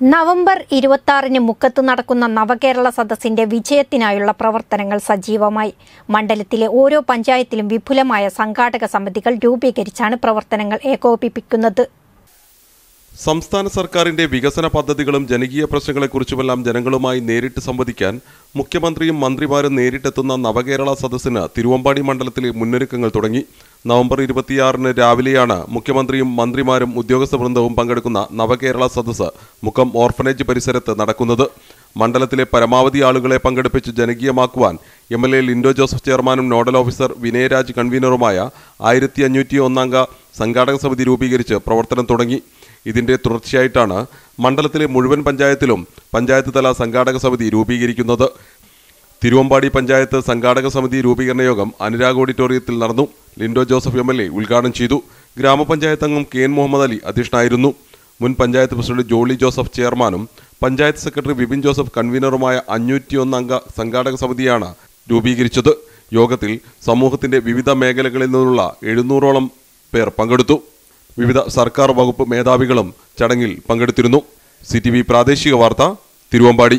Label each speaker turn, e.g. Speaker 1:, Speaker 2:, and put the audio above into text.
Speaker 1: November ഇരുപത്തി മുക്കത്ത് നടക്കുന്ന നവകേരള സദസ്സിന്റെ വിജയത്തിനായുള്ള പ്രവർത്തനങ്ങൾ സജീവമായി. മണ്ഡലത്തിലെ ഓരോ പഞ്ചായത്തിലും വിപുലമായ സംഘാടക സമിതികൾ രൂപീകരിച്ചാണ് പ്രവർത്തനങ്ങൾ ഏകോപിപ്പിക്കുന്നത്.
Speaker 2: സംസ്ഥാന സർക്കാരിന്റെ വികസന പദ്ധതികളും ജനകീയ പ്രശ്നങ്ങളെക്കുറിച്ചുമെല്ലാം ജനങ്ങളുമായി നേരിട്ട് സംവദിക്കാൻ മുഖ്യമന്ത്രിയും മന്ത്രിമാരും നേരിട്ടെത്തുന്ന നവകേരള സദസ്സിന് തിരുവമ്പാടി മണ്ഡലത്തിലെ മുന്നൊരുക്കങ്ങൾ തുടങ്ങി. നവംബർ ഇരുപത്തിയാറിന് രാവിലെയാണ് മുഖ്യമന്ത്രിയും മന്ത്രിമാരും ഉദ്യോഗസ്ഥ വൃന്ദവും പങ്കെടുക്കുന്ന നവകേരള സദസ്സ് മുഖം ഓർഫനേജ് പരിസരത്ത് നടക്കുന്നത്. മണ്ഡലത്തിലെ പരമാവധി ആളുകളെ പങ്കെടുപ്പിച്ച് ജനകീയമാക്കുവാൻ M L A Lindo Joseph ചെയർമാനും നോഡൽ ഓഫീസർ വിനയരാജ് കൺവീനറുമായ ആയിരത്തി അഞ്ഞൂറ്റി ഒന്നംഗ സംഘാടക സമിതി രൂപീകരിച്ച് പ്രവർത്തനം തുടങ്ങി. ഇതിന്റെ തുടർച്ചയായിട്ടാണ് മണ്ഡലത്തിലെ മുഴുവൻ പഞ്ചായത്തിലും പഞ്ചായത്ത് തല സംഘാടക സമിതി രൂപീകരിക്കുന്നത്. തിരുവമ്പാടി പഞ്ചായത്ത് സംഘാടക സമിതി രൂപീകരണ യോഗം അനുരാഗ് ഓഡിറ്റോറിയത്തിൽ നടന്നു. Lindo Joseph M L A ഉദ്ഘാടനം ചെയ്തു. ഗ്രാമപഞ്ചായത്ത് അംഗം കെ എൻ മുഹമ്മദ് അലി അധ്യക്ഷനായിരുന്നു. മുൻ പഞ്ചായത്ത് പ്രസിഡന്റ് ജോളി ജോസഫ് ചെയർമാനും പഞ്ചായത്ത് സെക്രട്ടറി വിപിൻ ജോസഫ് കൺവീനറുമായ അഞ്ഞൂറ്റിയൊന്ന് അംഗ സംഘാടക സമിതിയാണ് രൂപീകരിച്ചത്. യോഗത്തിൽ സമൂഹത്തിന്റെ വിവിധ മേഖലകളിൽ നിന്നുള്ള എഴുന്നൂറോളം പേർ പങ്കെടുത്തു. വിവിധ സർക്കാർ വകുപ്പ് മേധാവികളും ചടങ്ങിൽ പങ്കെടുത്തിരുന്നു. സി പ്രാദേശിക വാർത്ത തിരുവമ്പാടി.